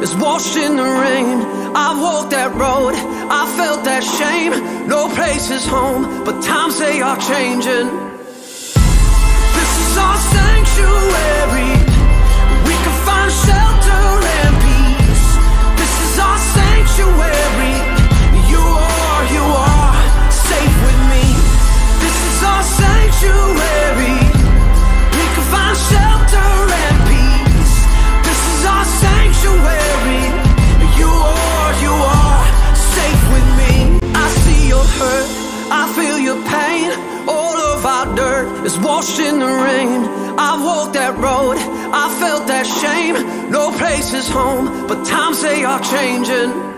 is washed in the rain. I've walked that road, I felt that shame. No place is home, but times they are changing. Is washed in the rain. I've walked that road, I felt that shame. No place is home, but times they are changing.